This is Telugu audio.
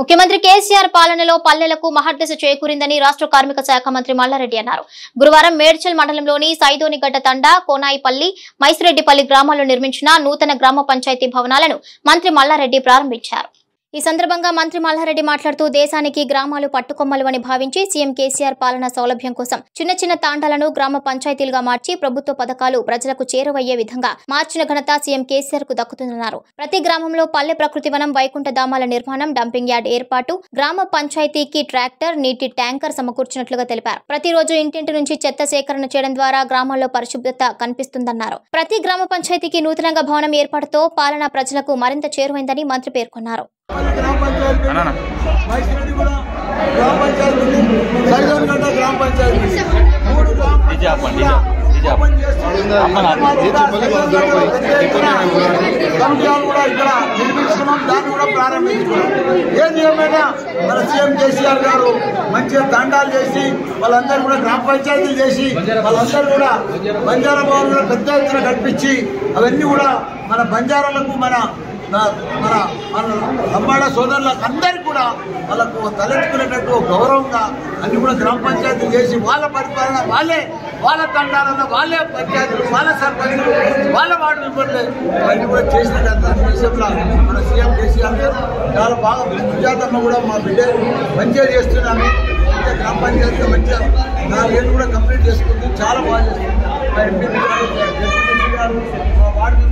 ముఖ్యమంత్రి కేసీఆర్ పాలనలో పల్లెలకు మహర్దశ చేకూరిందని రాష్ట్ర కార్మిక శాఖ మంత్రి మల్లారెడ్డి అన్నారు. గురువారం మేడ్చల్ మండలంలోని సైదోనిగడ్డ తండా కోనాయిపల్లి మైసిరెడ్డిపల్లి గ్రామాల్లో నిర్మించిన నూతన గ్రామ పంచాయతీ భవనాలను మంత్రి మల్లారెడ్డి ప్రారంభించారు. ఈ సందర్భంగా మంత్రి మల్లారెడ్డి మాట్లాడుతూ దేశానికి గ్రామాలు పట్టుకొమ్మలు అని భావించి సీఎం కేసీఆర్ పాలన సౌలభ్యం కోసం చిన్న చిన్న తాండాలను గ్రామ పంచాయతీలుగా మార్చి ప్రభుత్వ పథకాలు ప్రజలకు చేరువయ్యే విధంగా మార్చిన ఘనత సీఎం కేసీఆర్కు దక్కుతుందన్నారు. ప్రతి గ్రామంలో పల్లె ప్రకృతి వనం వైకుంఠ ధామాల నిర్మాణం డంపింగ్ యార్డ్ ఏర్పాటు గ్రామ పంచాయతీకి ట్రాక్టర్ నీటి ట్యాంకర్ సమకూర్చినట్లుగా తెలిపారు. ప్రతిరోజు ఇంటింటి నుంచి చెత్త సేకరణ చేయడం ద్వారా గ్రామాల్లో పరిశుభ్రత కనిపిస్తుందన్నారు. ప్రతి గ్రామ పంచాయతీకి నూతనంగా భవనం ఏర్పాటుతో పాలన ప్రజలకు మరింత చేరువైందని మంత్రి పేర్కొన్నారు. గ్రామ పంచాయతీ మైసిరెడ్డి కూడా గ్రామ పంచాయతీ ఉంది. సైదోన్గడ్డ గ్రామ పంచాయతీ. మూడు గ్రామ కూడా ఇక్కడ నిర్మించుకున్నాం దాన్ని కూడా ప్రారంభించుకున్నాం. ఏది ఏమైనా మన సీఎం కేసీఆర్ గారు మంచిగా దండాలు చేసి వాళ్ళందరూ కూడా గ్రామ పంచాయతీలు చేసి వాళ్ళందరూ కూడా బంజారా భవన్ పెద్ద ఎత్తున కట్టించి అవన్నీ కూడా మన బంజారాలకు మన మన మన లంబాడ సోదరులకు అందరికీ కూడా వాళ్ళకు తలెత్తుకునేటట్టు గౌరవంగా అన్ని కూడా గ్రామ పంచాయతీ చేసి వాళ్ళ పరిపాలన వాళ్ళే వాళ్ళ తండాలన్న వాళ్ళే పంచాయతీలు వాళ్ళ సర్పంచులు వాళ్ళ వార్డు మెంబర్లే. అవన్నీ కూడా చేసినట్టు కదా విషయంలో మన సీఎం కేసీఆర్ గారు చాలా బాగా సుజాతమ్మ కూడా మా బిడ్డ మంచిగా చేస్తున్నాను మంచిగా గ్రామ పంచాయతీలో మంచిగా నాలుగేళ్ళు కూడా కంప్లీట్ చేసుకుంది చాలా బాగా చేస్తుంది. మా ఎంపీ గారు, మా వార్డు